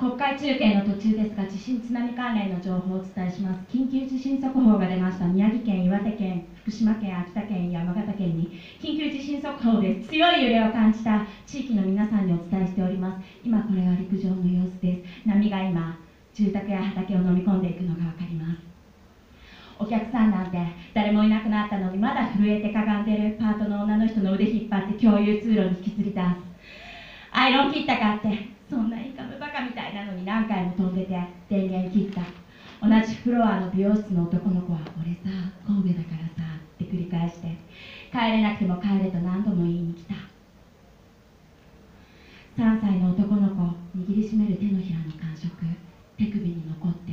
国会中継の途中ですが地震津波関連の情報をお伝えします。緊急地震速報が出ました。宮城県岩手県福島県秋田県山形県に。緊急地震速報です。強い揺れを感じた地域の皆さんにお伝えしております。今これが陸上の様子です。波が今住宅や畑を飲み込んでいくのが分かります。お客さんなんて誰もいなくなったのにまだ震えてかがんでるパートの女の人の腕引っ張って共有通路に引きずり出す。アイロン切ったかってそんなインカムバカみたいなのに何回も飛んでて電源切った。同じフロアの美容室の男の子は俺さ神戸だからさって繰り返して帰れなくても帰れと何度も言いに来た。3歳の男の子握りしめる手のひらの感触手首に残って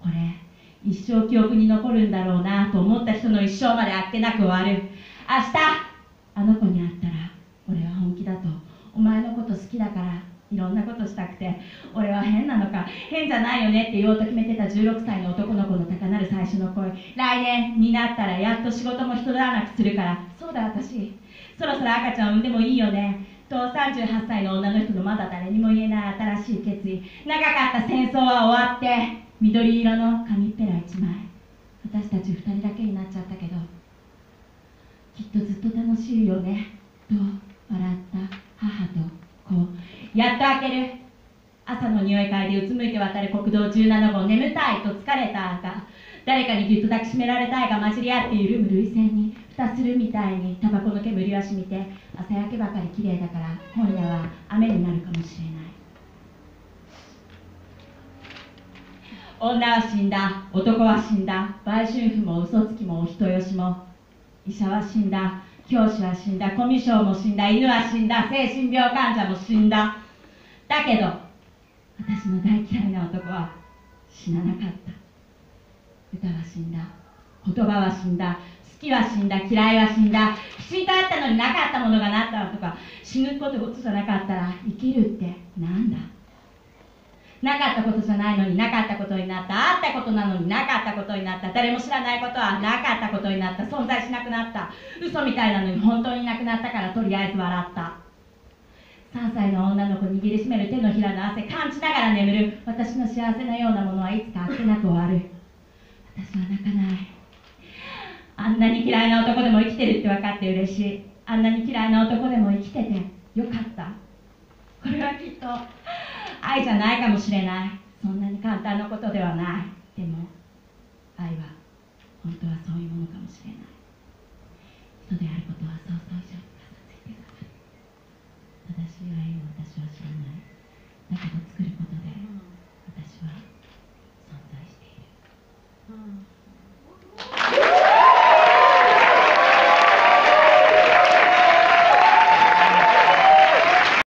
これ一生記憶に残るんだろうなと思った人の一生まであっけなく終わる。明日あの子に会ったら俺は本気だとお前のこと好きだからいろんなことしたくて俺は変なのか変じゃないよねって言おうと決めてた16歳の男の子の高鳴る最初の恋来年になったらやっと仕事も人だらなくするから。そうだ私。そろそろ赤ちゃん産んでもいいよね。と38歳の女の人のまだ誰にも言えない新しい決意。長かった戦争は終わって緑色の紙っぺら1枚。私たち2人だけになっちゃったけどきっとずっと楽しいよね。と笑った母とやっと開ける。朝の匂い嗅いでうつむいて渡る国道17号眠たいと疲れたが誰かにぎゅっと抱きしめられたいが混じり合って緩む涙腺に蓋するみたいにタバコの煙は染みて朝焼けばかり綺麗だから今夜は雨になるかもしれない。女は死んだ。男は死んだ。売春婦も嘘つきもお人よしも。医者は死んだ。教師は死んだ。コミュ障も死んだ。犬は死んだ。精神病患者も死んだ。だけど私の大嫌いな男は死ななかった。歌は死んだ。言葉は死んだ。好きは死んだ。嫌いは死んだ。きちんとあったのになかったものがなったとか死ぬことことじゃなかったら生きるってなんだ？なかったことじゃないのになかったことになった。あったことなのになかったことになった。誰も知らないことはなかったことになった。存在しなくなった。嘘みたいなのに本当になくなったからとりあえず笑った。3歳の女の子握りしめる手のひらの汗感じながら眠る。私の幸せのようなものはいつかあっけなく終わる。私は泣かない。あんなに嫌いな男でも生きてるって分かって嬉しい。あんなに嫌いな男でも生きててよかった。これはきっと愛じゃないかもしれない。そんなに簡単なことではない。でも愛は本当はそういうものかもしれない。人であること Mm-hmm.